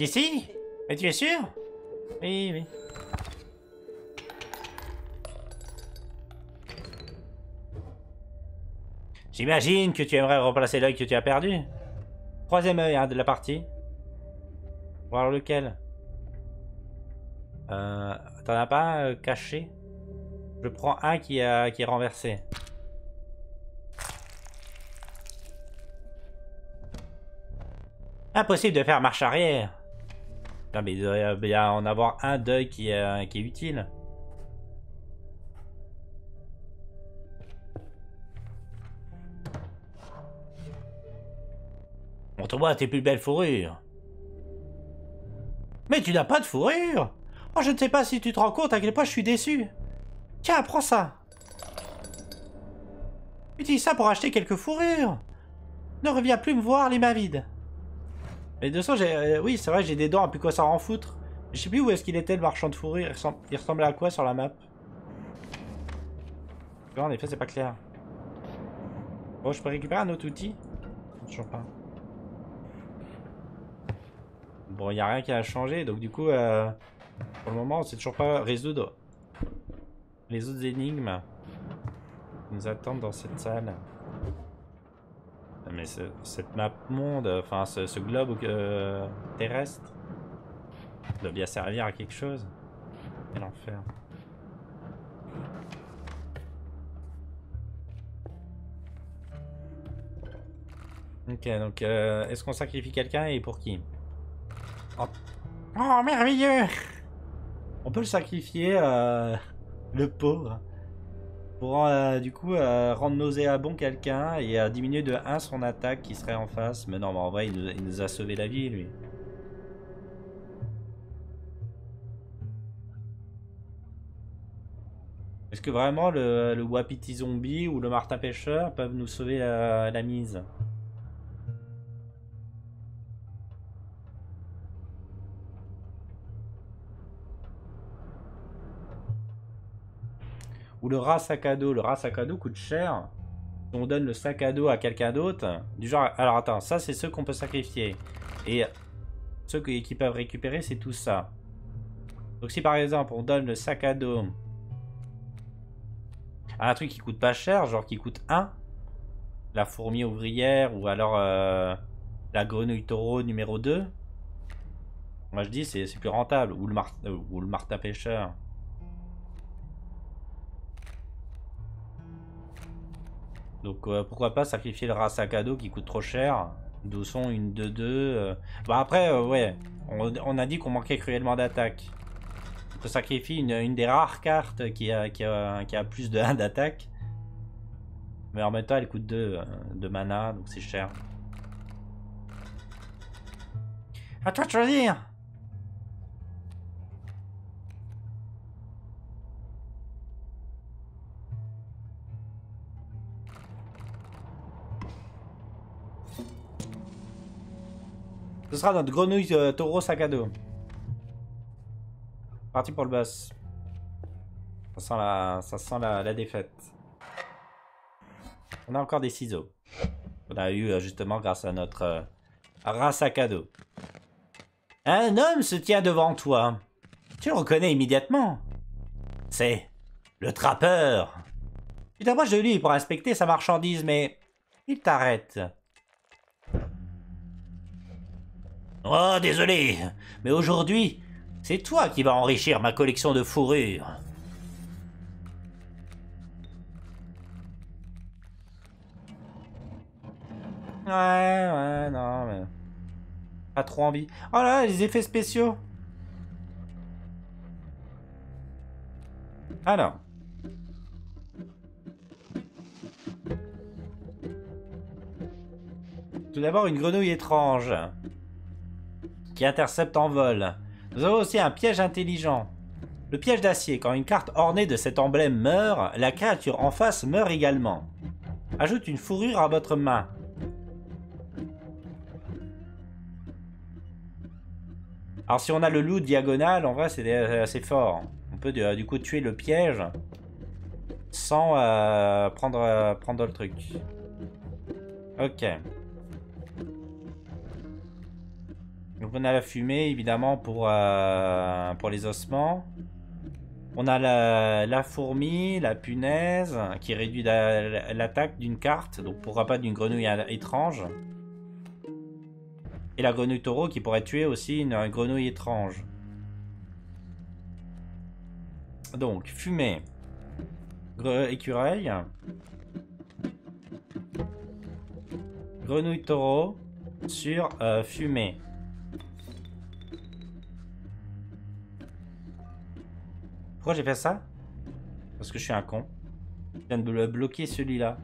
Ici? Mais tu es sûr? Oui, oui. J'imagine que tu aimerais remplacer l'œil que tu as perdu. Troisième œil hein, de la partie. Voir lequel? Euh, T'en as pas euh, caché? Je prends un qui, a, qui est renversé. Impossible de faire marche arrière. Non mais il doit bien en avoir un deuil qui est, qui est utile. Montre-moi tes plus belles fourrures. Mais tu n'as pas de fourrure Oh, je ne sais pas si tu te rends compte à quel point je suis déçu. Tiens, prends ça. Utilise ça pour acheter quelques fourrures. Ne reviens plus me voir les mains vides. Mais de façon, euh, oui, c'est vrai, j'ai des dents, puis quoi ça en foutre. Je sais plus où est-ce qu'il était le marchand de fourrure. Il, ressemblait à quoi sur la map Non, en effet, c'est pas clair. Bon, je peux récupérer un autre outil? Toujours pas. Bon, il a rien qui a changé, donc du coup, euh, pour le moment, on sait toujours pas résoudre les autres énigmes qui nous attendent dans cette salle. Mais cette map monde, enfin ce, globe euh, terrestre, doit bien servir à quelque chose. Quel enfer. Ok, donc euh, est-ce qu'on sacrifie quelqu'un et pour qui? Oh. oh. merveilleux On peut le sacrifier, euh, le pauvre pour euh, du coup euh, rendre nauséabond quelqu'un et euh, diminuer de 1 son attaque qui serait en face. Mais non, mais en vrai, il nous, a sauvé la vie, lui. Est-ce que vraiment le, Wapiti Zombie ou le Martin Pêcheur peuvent nous sauver la mise? Ou le rat sac à dos. Le rat sac à dos coûte cher. On donne le sac à dos à quelqu'un d'autre. Du genre, alors attends, ça c'est ceux qu'on peut sacrifier. Et ceux qui peuvent récupérer, c'est tout ça. Donc si par exemple on donne le sac à dos à un truc qui coûte pas cher, genre qui coûte 1, la fourmi ouvrière ou alors euh, la grenouille taureau numéro 2, moi je dis c'est plus rentable. Ou le, euh, ou le martin pêcheur. Donc euh, pourquoi pas sacrifier le dos qui coûte trop cher. D'où sont une 2-2. Euh. Bah après, euh, ouais, on, a dit qu'on manquait cruellement d'attaque. On peut sacrifier une, des rares cartes qui a, qui a, plus de 1 d'attaque. Mais en même temps, elle coûte 2 de mana, donc c'est cher. À toi de choisir Ce sera notre grenouille euh, taureau sac à dos. Parti pour le boss. Ça sent la, ça sent la, la défaite. On a encore des ciseaux. On a eu euh, justement grâce à notre euh, race à cadeau. Un homme se tient devant toi. Tu le reconnais immédiatement. C'est le trappeur. Tu t'approches de lui pour inspecter sa marchandise, mais il t'arrête. Oh, désolé, mais aujourd'hui, c'est toi qui vas enrichir ma collection de fourrures. Ouais, ouais, non, mais... Pas trop envie. Oh là, les effets spéciaux Alors. Tout d'abord, une grenouille étrange qui intercepte en vol. Nous avons aussi un piège intelligent. Le piège d'acier. Quand une carte ornée de cet emblème meurt, la créature en face meurt également. Ajoute une fourrure à votre main. Alors si on a le loup diagonal, en vrai c'est assez fort. On peut euh, du coup tuer le piège sans euh, prendre, euh, prendre le truc. Ok. Donc on a la fumée évidemment pour, pour les ossements. On a la, fourmi, la punaise qui réduit l'attaque d'une carte, donc pourra pas d'une grenouille étrange. Et la grenouille taureau qui pourrait tuer aussi une, grenouille étrange. Donc, fumée. écureuil. Grenouille taureau sur euh, fumée. Pourquoi j'ai fait ça? Parce que je suis un con. Je viens de bloquer celui-là.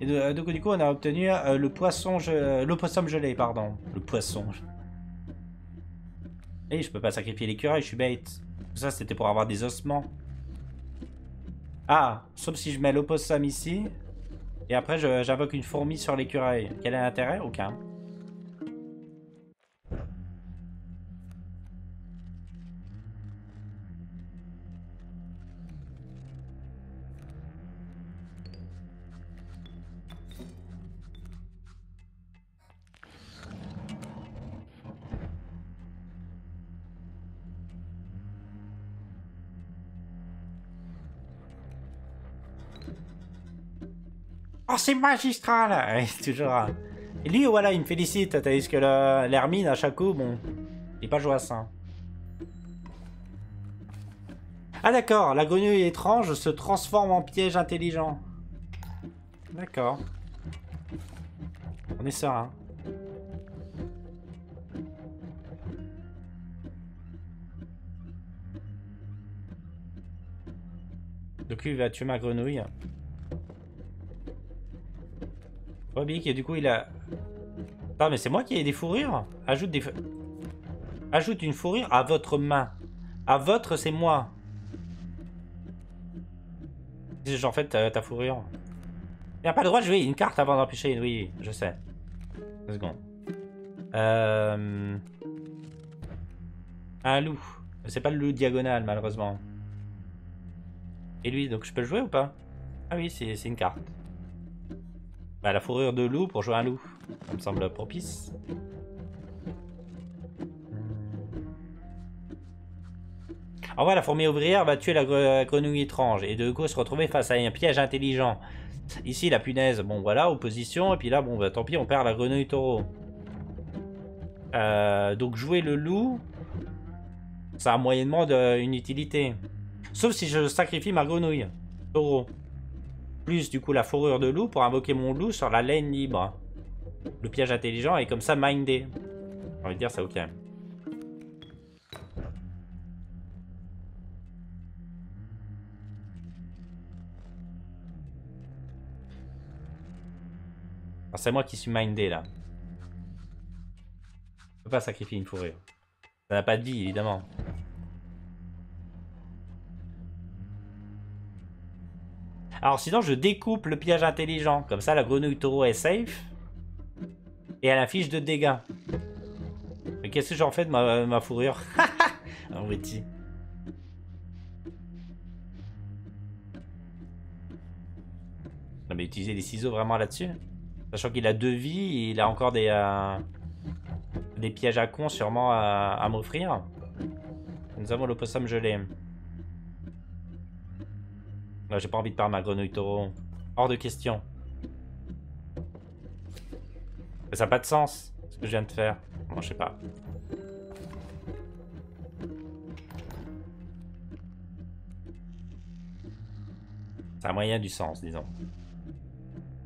Et euh, donc, du coup, on a obtenu euh, le poisson, le poisson gelé, pardon. Le poisson. Et je peux pas sacrifier l'écureuil, je suis bête. Ça, c'était pour avoir des ossements. Ah, sauf si je mets l'opossum ici. Et après, j'invoque une fourmi sur l'écureuil. Quel est l'intérêt? Aucun. C'est magistral Toujours. Et lui, voilà, il me félicite, tandis que l'hermine, à chaque coup, bon, il est pas joyeux. Ah d'accord, la grenouille étrange se transforme en piège intelligent. D'accord. On est serein. Donc lui, il va tuer ma grenouille. Bobby et du coup il a... Ah mais c'est moi qui ai des fourrures Ajoute des... Ajoute une fourrure à votre main. À votre, c'est moi. J'en fait ta, fourrure. Il a pas le droit de jouer une carte avant d'empêcher. Oui, je sais. Euh... Un loup. C'est pas le loup diagonal, malheureusement. Et lui, donc je peux le jouer ou pas? Ah oui, c'est une carte. Bah, la fourrure de loup pour jouer un loup. Ça me semble propice. En vrai, la fourmi ouvrière va tuer la grenouille étrange et de coup se retrouver face à un piège intelligent. Ici, la punaise, bon voilà, opposition. Et puis là, bon, bah, tant pis, on perd la grenouille taureau. Euh, donc jouer le loup, ça a moyennement une utilité. Sauf si je sacrifie ma grenouille taureau. Plus du coup la fourrure de loup pour invoquer mon loup sur la laine libre. Le piège intelligent est comme ça mindé. J'ai envie de dire ça ok. C'est moi qui suis mindé là. Je peux pas sacrifier une fourrure. Ça n'a pas de vie évidemment. Alors sinon, je découpe le piège intelligent. Comme ça, la grenouille taureau est safe. Et elle affiche de dégâts. qu'est-ce que j'en fais de ma, ma fourrure Un Wetty. Non mais utiliser des ciseaux vraiment là-dessus Sachant qu'il a deux vies, il a encore des, euh, des pièges à con sûrement à, à m'offrir. Nous avons l'opossum gelé. Là, j'ai pas envie de perdre ma grenouille taureau. Hors de question. Mais ça n'a pas de sens, ce que je viens de faire. Bon, je sais pas. Ça a moyen du sens, disons.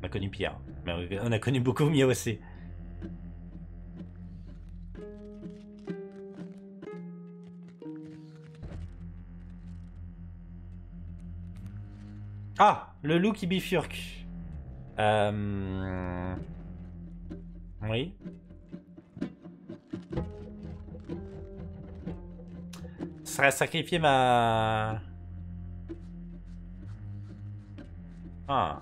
On a connu pire. Mais on a connu beaucoup mieux aussi. Ah Le loup qui bifurque. Euh... Oui. Ça serait sacrifier ma... Ah.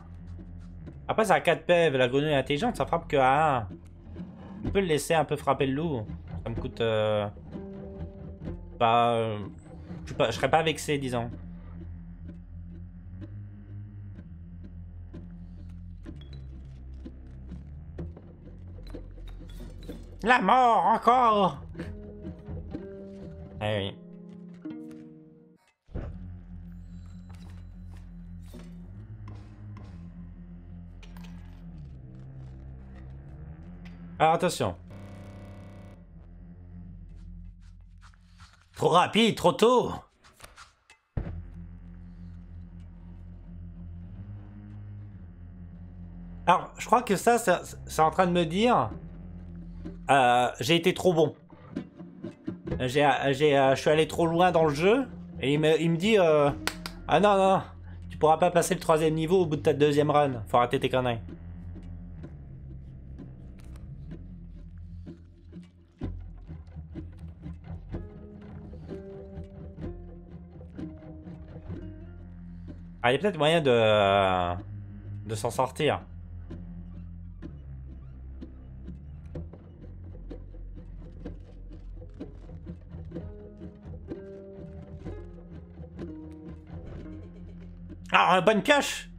Après, ça a 4 PV. La grenouille intelligente, ça frappe que à 1. On peut le laisser un peu frapper le loup. Ça me coûte... Euh... Pas... Euh, je, pas... je serais pas vexé, disons. La mort, encore Eh oui. Alors attention. Trop rapide, trop tôt Alors, je crois que ça, c'est en train de me dire euh, j'ai été trop bon. J'ai, j'ai, euh, je suis allé trop loin dans le jeu. Et il me, dit euh, Ah non, non, tu pourras pas passer le troisième niveau au bout de ta deuxième run. Faut arrêter tes conneries. Ah, il y a peut-être moyen de, de s'en sortir. Ah, un bonne cache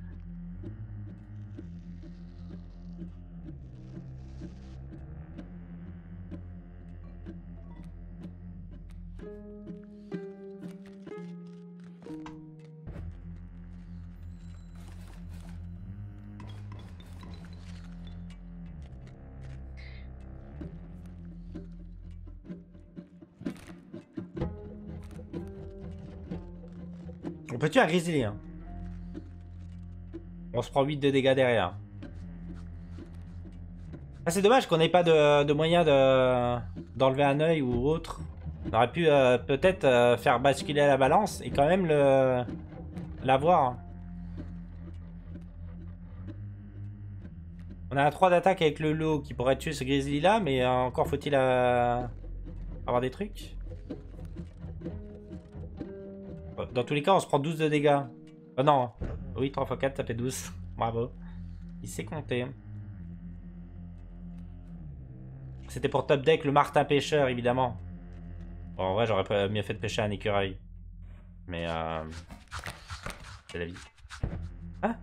On peut tuer un hein? On se prend 8 de dégâts derrière. Ah, c'est dommage qu'on n'ait pas de, de moyen d'enlever un œil ou autre. On aurait pu euh, peut-être euh, faire basculer la balance et quand même le l'avoir. On a un 3 d'attaque avec le lot qui pourrait tuer ce grizzly là, mais euh, encore faut-il avoir des trucs. Dans tous les cas, on se prend 12 de dégâts. Oh non, oui, 3 x 4, ça fait 12. Bravo. Il sait compter. C'était pour top deck le Martin pêcheur, évidemment. Bon, en vrai, j'aurais mieux fait de pêcher un écureuil. Mais, euh... C'est la vie. Ah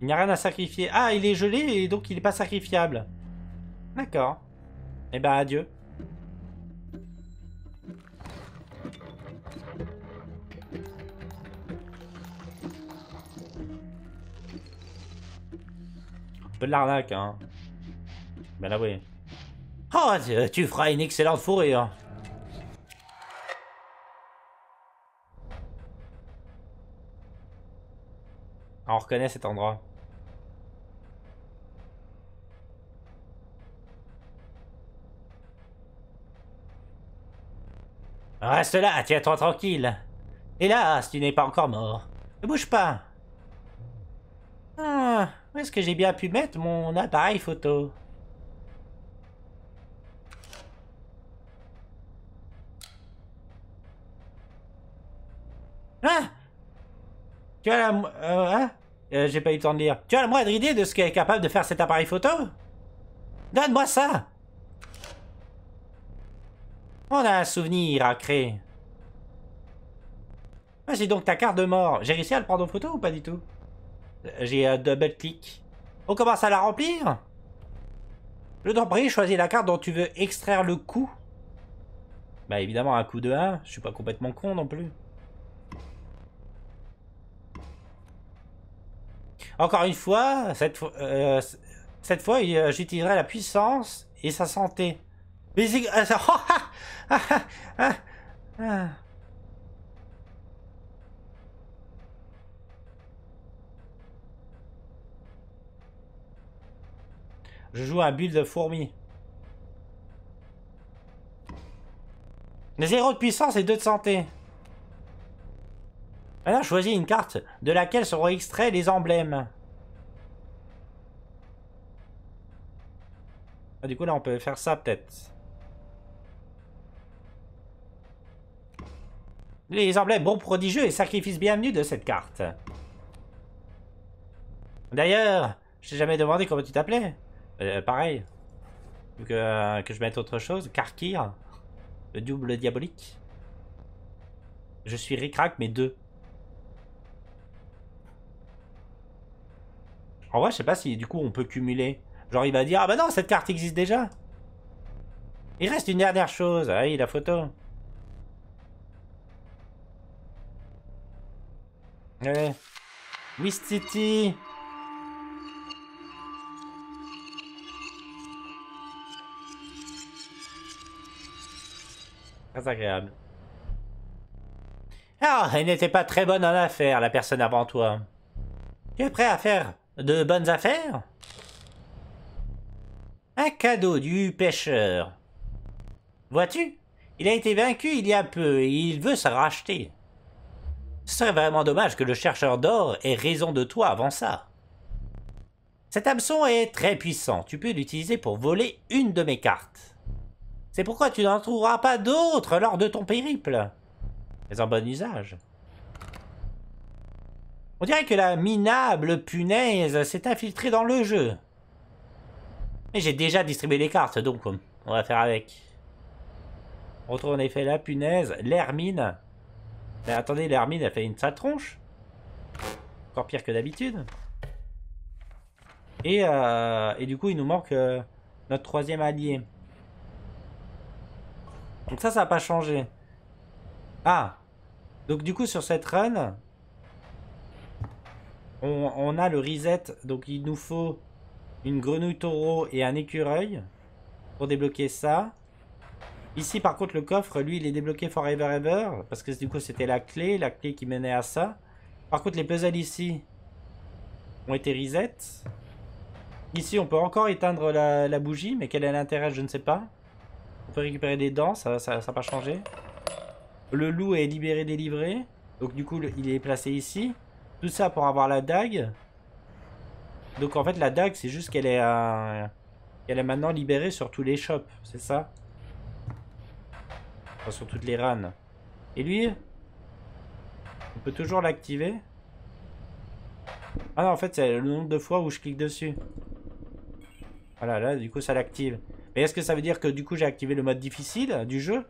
Il n'y a rien à sacrifier. Ah, il est gelé et donc il n'est pas sacrifiable. D'accord. Eh ben, adieu. Peu de l'arnaque, hein. Ben là, oui. Oh, tu feras une excellente fourrure. Ah, on reconnaît cet endroit. Reste là, tiens-toi tranquille. Hélas, tu n'es pas encore mort. Ne bouge pas. Ah, où est-ce que j'ai bien pu mettre mon appareil photo? Ah Tu as. Euh, hein? Euh, J'ai pas eu le temps de lire. Tu as la moindre idée de ce qu'est capable de faire cet appareil photo? Donne-moi ça On a un souvenir à créer. Ah, j'ai donc ta carte de mort. J'ai réussi à le prendre en photo ou pas du tout? J'ai un double clic. On commence à la remplir Je t'en prie, choisis la carte dont tu veux extraire le coup. Bah évidemment un coup de 1, je suis pas complètement con non plus. Encore une fois, cette fois, euh, euh, j'utiliserai la puissance et sa santé. Mais c'est... Je joue un bulle de fourmi. 0 de puissance et 2 de santé. Alors choisis une carte de laquelle seront extraits les emblèmes. Ah, du coup là on peut faire ça peut-être. Les emblèmes bons prodigieux et sacrifices bienvenus de cette carte. D'ailleurs, je t'ai jamais demandé comment tu t'appelais. Euh, pareil. Que, que je mette autre chose. Karkir. Le double diabolique. Je suis Ricrac, mais deux. En vrai, je sais pas si du coup on peut cumuler. Genre il va dire, ah bah non, cette carte existe déjà. Il reste une dernière chose. Ah oui, la photo. Ouais. Wistiti. Très agréable. Ah, elle n'était pas très bonne en affaires, la personne avant toi. Tu es prêt à faire de bonnes affaires? Un cadeau du pêcheur. Vois-tu Il a été vaincu il y a peu et il veut se racheter. Ce serait vraiment dommage que le chercheur d'or ait raison de toi avant ça. Cet hameçon est très puissant. Tu peux l'utiliser pour voler une de mes cartes. C'est pourquoi tu n'en trouveras pas d'autres lors de ton périple. Mais en bon usage. On dirait que la minable punaise s'est infiltrée dans le jeu. Mais j'ai déjà distribué les cartes, donc on va faire avec. On retrouve en effet la punaise, l'hermine. Mais attendez, l'hermine a fait une sale tronche. Encore pire que d'habitude. Et, euh, et, du coup, il nous manque euh, notre troisième allié. Donc ça, ça n'a pas changé. Ah Donc du coup, sur cette run, on, a le reset. Donc il nous faut une grenouille taureau et un écureuil pour débloquer ça. Ici, par contre, le coffre, lui, il est débloqué forever ever. Parce que du coup, c'était la clé. La clé qui menait à ça. Par contre, les puzzles ici ont été reset. Ici, on peut encore éteindre la, la bougie. Mais quel est l'intérêt, je ne sais pas. On peut récupérer des dents, ça n'a pas changé. Le loup est libéré, délivré. Donc du coup, il est placé ici. Tout ça pour avoir la dague. Donc en fait, la dague, c'est juste qu'elle est, euh, est maintenant libérée sur tous les shops, c'est ça? Enfin, Sur toutes les runs. Et lui On peut toujours l'activer Ah non, en fait, c'est le nombre de fois où je clique dessus. Voilà, là, du coup, ça l'active. Mais est-ce que ça veut dire que du coup j'ai activé le mode difficile du jeu?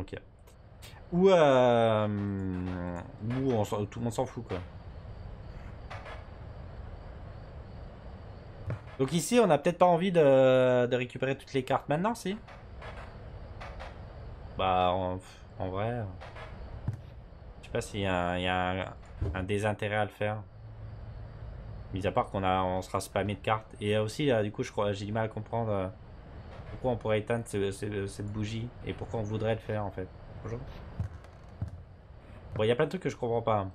Ok. Ou, euh, ou tout le monde s'en fout quoi. Donc ici, on n'a peut-être pas envie de récupérer toutes les cartes maintenant, si? Bah, en, vrai... Je sais pas s'il y a, un, désintérêt à le faire. Mis à part qu'on a, on sera spammé de cartes. Et aussi, du coup, je crois, j'ai du mal à comprendre euh, pourquoi on pourrait éteindre cette bougie et pourquoi on voudrait le faire en fait. Bonjour. Bon, il y a plein de trucs que je comprends pas.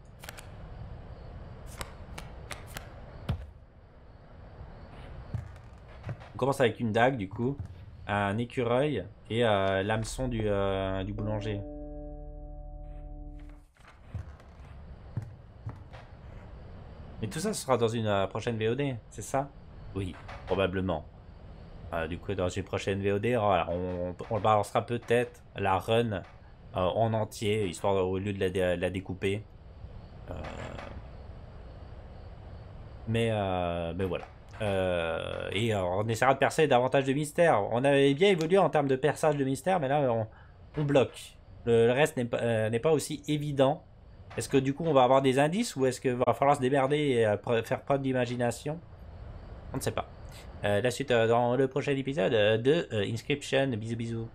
On commence avec une dague du coup un écureuil et euh, l'hameçon du, euh, du boulanger. Mais tout ça sera dans une euh, prochaine VOD, c'est ça? Oui, probablement. du coup, dans une prochaine VOD, on, on balancera peut-être la run en entier, histoire au lieu de la, la découper. mais, mais voilà. Et on essaiera de percer davantage de mystères. On avait bien évolué en termes de perçage de mystères, mais là on, bloque. Le, reste n'est pas, pas, aussi évident. Est-ce que du coup on va avoir des indices ou est-ce qu'il va falloir se démerder et faire preuve d'imagination? On ne sait pas. la suite dans le prochain épisode de Inscription. Bisous bisous.